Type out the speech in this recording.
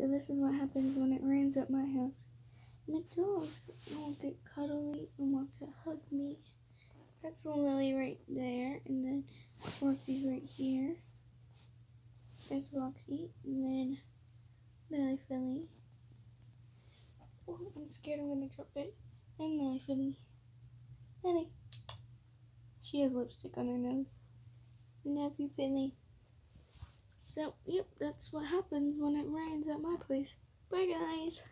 So this is what happens when it rains at my house. My dogs all get cuddly and want to hug me. That's Lily right there, and then Roxy's right here. There's Roxy, and then Lily Philly. Oh, I'm scared I'm gonna drop it. And Lily Philly. Lily. She has lipstick on her nose. Nephew Philly. So, yep, that's what happens when it rains at my place. Bye, guys.